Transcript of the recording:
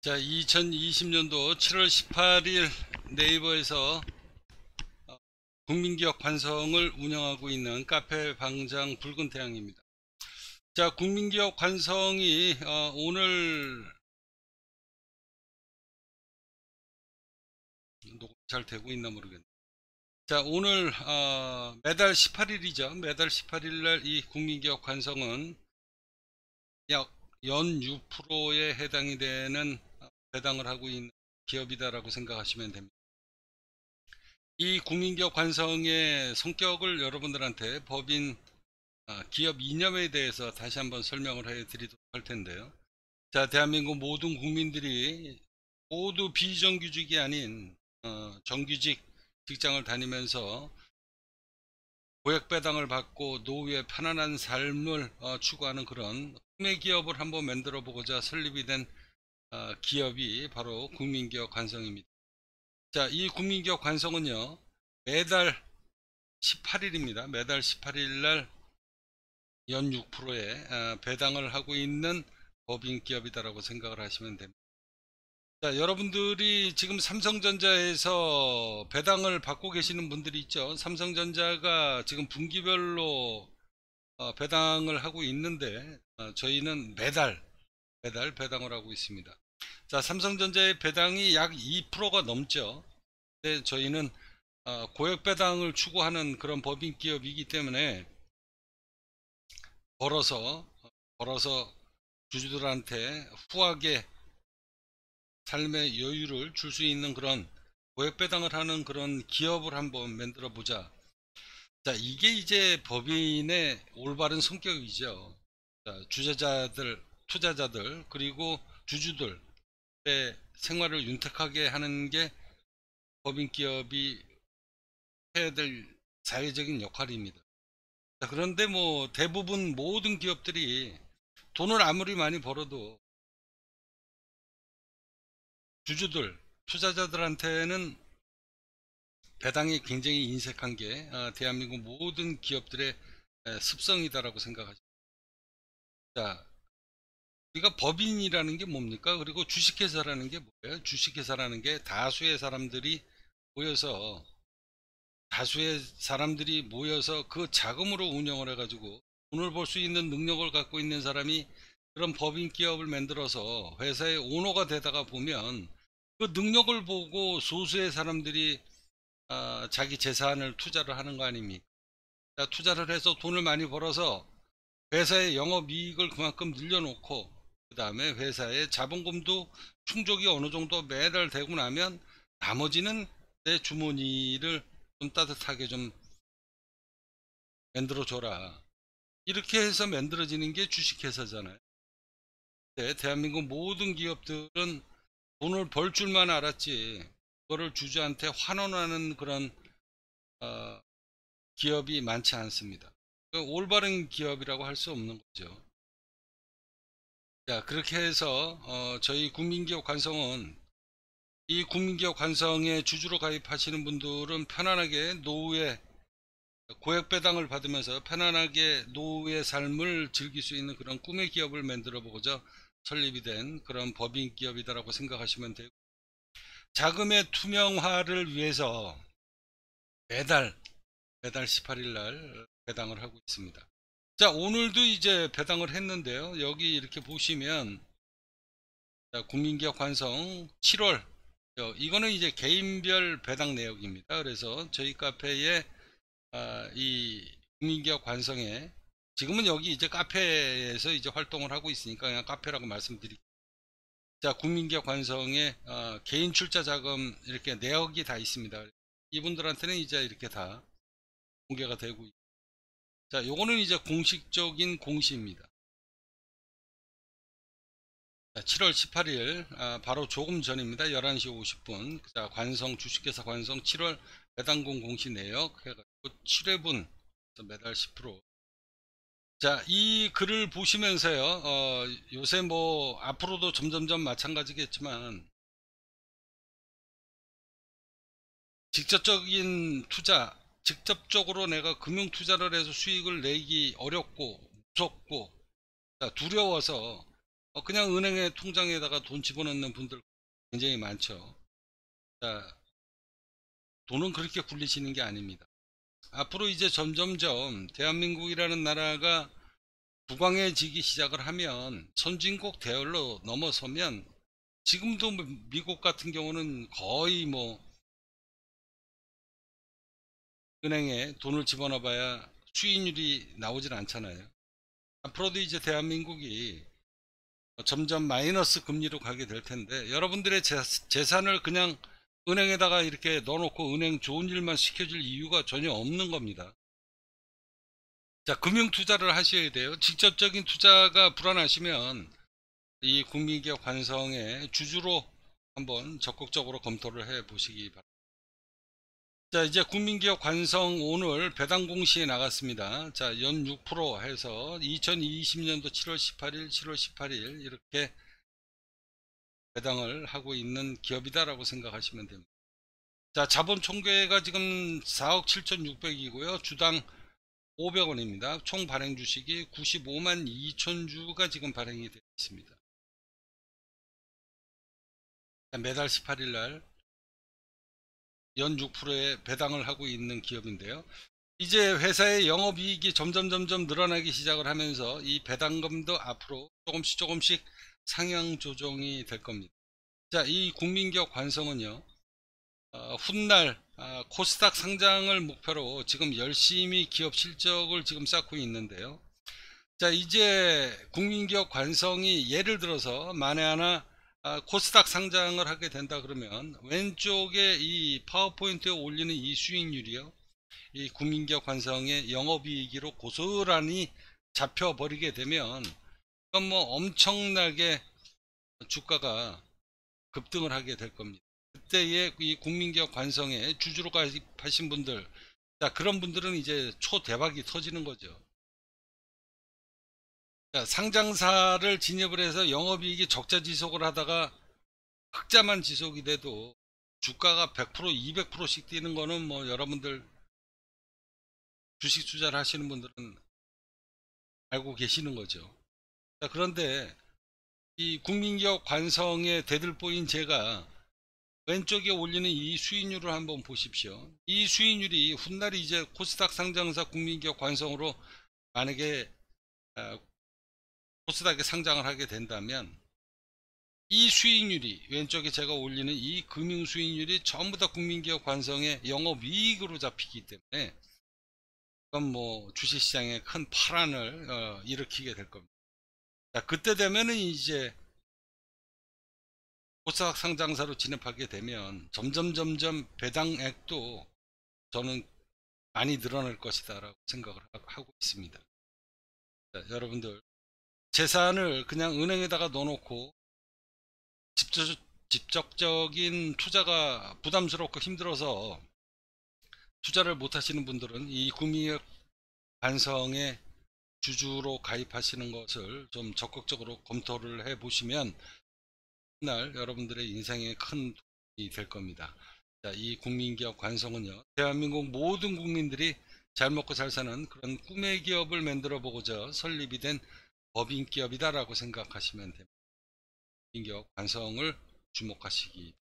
자, 2020년도 7월 18일 네이버에서 어, 국민기업 관성을 운영하고 있는 카페 방장 붉은 태양입니다. 자, 국민기업 관성이 어, 오늘 잘 되고 있나 모르겠네. 자, 오늘 어, 매달 18일이죠. 매달 18일 날 이 국민기업 관성은 약 연 6%에 해당이 되는 배당을 하고 있는 기업이다라고 생각하시면 됩니다. 이 국민기업 관성의 성격을 여러분들한테 법인 아, 기업 이념에 대해서 다시 한번 설명을 해 드리도록 할 텐데요. 자, 대한민국 모든 국민들이 모두 비정규직이 아닌 어, 정규직 직장을 다니면서 고액배당을 받고 노후의 편안한 삶을 어, 추구하는 그런 꿈의 기업을 한번 만들어 보고자 설립이 된 어, 기업이 바로 국민기업 관성입니다. 자, 이 국민기업 관성은요, 매달 18일입니다. 매달 18일 날 연 6%의 어, 배당을 하고 있는 법인 기업이다라고 생각을 하시면 됩니다. 자, 여러분들이 지금 삼성전자에서 배당을 받고 계시는 분들이 있죠. 삼성전자가 지금 분기별로 어, 배당을 하고 있는데 저희는 매달 배달 배당을 하고 있습니다. 자, 삼성전자의 배당이 약 2%가 넘죠. 근데 저희는 어, 고액 배당을 추구하는 그런 법인 기업이기 때문에 벌어서 벌어서 주주들한테 후하게 삶의 여유를 줄 수 있는 그런 고액 배당을 하는 그런 기업을 한번 만들어 보자. 자, 이게 이제 법인의 올바른 성격이죠. 자, 주자자들 투자자들 그리고 주주들의 생활을 윤택하게 하는 게 법인 기업이 해야 될 사회적인 역할입니다. 그런데 뭐 대부분 모든 기업들이 돈을 아무리 많이 벌어도 주주들, 투자자들한테는 배당이 굉장히 인색한 게 아, 대한민국 모든 기업들의 습성이다라고 생각하죠. 자, 우리가 법인이라는 게 뭡니까? 그리고 주식회사라는 게 뭐예요? 주식회사라는 게 다수의 사람들이 모여서 다수의 사람들이 모여서 그 자금으로 운영을 해가지고 돈을 벌 수 있는 능력을 갖고 있는 사람이 그런 법인 기업을 만들어서 회사의 오너가 되다가 보면 그 능력을 보고 소수의 사람들이 아, 자기 재산을 투자를 하는 거 아닙니까? 투자를 해서 돈을 많이 벌어서 회사의 영업 이익을 그만큼 늘려놓고 그 다음에 회사의 자본금도 충족이 어느 정도 매달 되고 나면 나머지는 내 주머니를 좀 따뜻하게 좀 만들어 줘라. 이렇게 해서 만들어지는 게 주식회사잖아요. 네, 대한민국 모든 기업들은 돈을 벌 줄만 알았지 그거를 주주한테 환원하는 그런 어, 기업이 많지 않습니다. 그러니까 올바른 기업이라고 할 수 없는 거죠 자, 그렇게 해서 어, 저희 국민기업 관성은 이 국민기업 관성에 주주로 가입하시는 분들은 편안하게 노후에 고액 배당을 받으면서 편안하게 노후의 삶을 즐길 수 있는 그런 꿈의 기업을 만들어 보고자 설립이 된 그런 법인 기업이다라고 생각하시면 되고 자금의 투명화를 위해서 매달 매달 18일 날 배당을 하고 있습니다. 자 오늘도 이제 배당을 했는데요. 여기 이렇게 보시면 자, 국민기업 관성 7월. 어, 이거는 이제 개인별 배당 내역입니다. 그래서 저희 카페에 아, 이 국민기업 관성에 지금은 여기 이제 카페에서 이제 활동을 하고 있으니까 그냥 카페라고 말씀드릴게요. 자 국민기업 관성에 어, 개인 출자 자금 이렇게 내역이 다 있습니다. 이분들한테는 이제 이렇게 다 공개가 되고 자, 요거는 이제 공식적인 공시입니다. 자, 7월 18일, 아, 바로 조금 전입니다. 11시 50분. 자, 관성, 주식회사 관성 7월 배당금 공시 내역 해가지고 7회분, 매달 10%. 자, 이 글을 보시면서요, 어, 요새 뭐, 앞으로도 점점점 마찬가지겠지만, 직접적인 투자, 직접적으로 내가 금융 투자를 해서 수익을 내기 어렵고 무섭고 두려워서 어, 그냥 은행에 통장에다가 돈 집어넣는 분들 굉장히 많죠. 자, 돈은 그렇게 굴리시는 게 아닙니다. 앞으로 이제 점점점 대한민국이라는 나라가 부강해지기 시작을 하면 선진국 대열로 넘어서면 지금도 뭐 미국 같은 경우는 거의 뭐 은행에 돈을 집어넣어 봐야 수익률이 나오질 않잖아요. 앞으로도 이제 대한민국이 점점 마이너스 금리로 가게 될 텐데 여러분들의 재산을 그냥 은행에다가 이렇게 넣어놓고 은행 좋은 일만 시켜줄 이유가 전혀 없는 겁니다. 자, 금융 투자를 하셔야 돼요. 직접적인 투자가 불안하시면 이 국민기업 관성의 주주로 한번 적극적으로 검토를 해 보시기 바랍니다. 자, 이제 국민기업 관성 오늘 배당 공시에 나갔습니다. 자, 연 6% 해서 2020년도 7월 18일, 7월 18일 이렇게 배당을 하고 있는 기업이다 라고 생각하시면 됩니다. 자, 자본 총계가 지금 4억 7,600이고요. 주당 500원입니다. 총 발행 주식이 95만 2천 주가 지금 발행이 되어 있습니다. 매달 18일 날 연 6%의 배당을 하고 있는 기업인데요. 이제 회사의 영업이익이 점점 점점 늘어나기 시작을 하면서 이 배당금도 앞으로 조금씩 조금씩 상향 조정이 될 겁니다. 자, 이 국민기업 관성은요. 어, 훗날 어, 코스닥 상장을 목표로 지금 열심히 기업 실적을 지금 쌓고 있는데요. 자, 이제 국민기업 관성이 예를 들어서 만에 하나 아, 코스닥 상장을 하게 된다 그러면 왼쪽에 이 파워포인트에 올리는 이 수익률이요. 이 국민기업 관성의 영업이익으로 고스란히 잡혀버리게 되면 그건 뭐 엄청나게 주가가 급등을 하게 될 겁니다. 그때의 이 국민기업 관성에 주주로 가입하신 분들, 자, 그런 분들은 이제 초대박이 터지는 거죠. 자, 상장사를 진입을 해서 영업이익이 적자 지속을 하다가 흑자만 지속이 돼도 주가가 100% 200%씩 뛰는 거는 뭐 여러분들 주식 투자를 하시는 분들은 알고 계시는 거죠. 자, 그런데 이 국민기업 관성의 대들보인 제가 왼쪽에 올리는 이 수익률을 한번 보십시오. 이 수익률이 훗날이 이제 코스닥 상장사 국민기업 관성으로 만약에 아, 코스닥에 상장을 하게 된다면 이 수익률이 왼쪽에 제가 올리는 이 금융 수익률이 전부 다 국민기업 관성의 영업이익으로 잡히기 때문에 그건 뭐 주식시장에 큰 파란을 어, 일으키게 될 겁니다. 자, 그때 되면은 이제 코스닥 상장사로 진입하게 되면 점점 점점 배당액도 저는 많이 늘어날 것이다 라고 생각을 하고 있습니다. 자, 여러분들 재산을 그냥 은행에다가 넣어놓고 직접, 직접 적인 투자가 부담스럽고 힘들어서 투자를 못 하시는 분들은 이 구미역 반성에 주주로 가입하시는 것을 좀 적극적으로 검토를 해 보시면 날 여러분들의 인생에 큰 도움이 될 겁니다. 자, 이 국민기업 관성은요, 대한민국 모든 국민들이 잘 먹고 잘 사는 그런 꿈의 기업을 만들어 보고자 설립이 된 법인 기업이다라고 생각하시면 됩니다. 법인 기업 관성을 주목하시기